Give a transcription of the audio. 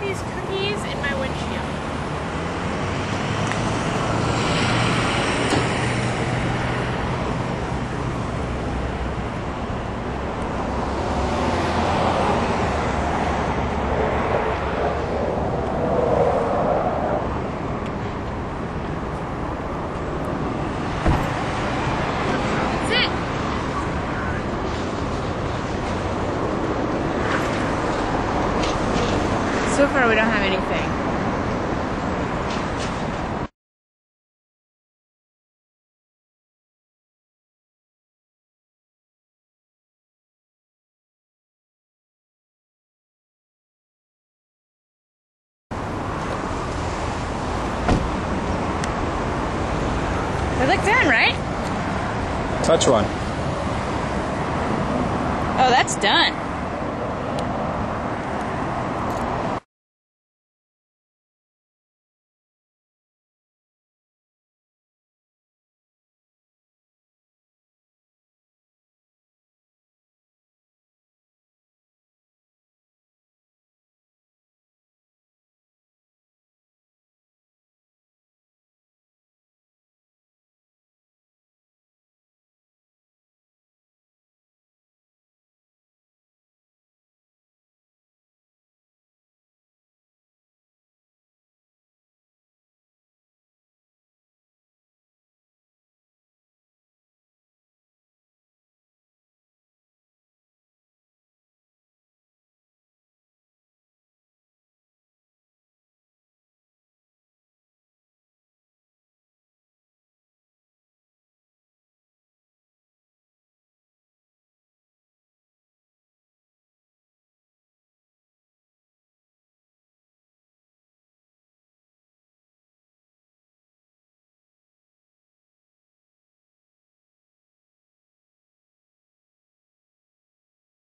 these cookies. Or we don't have anything? Look done, right? Touch one. Oh, that's done.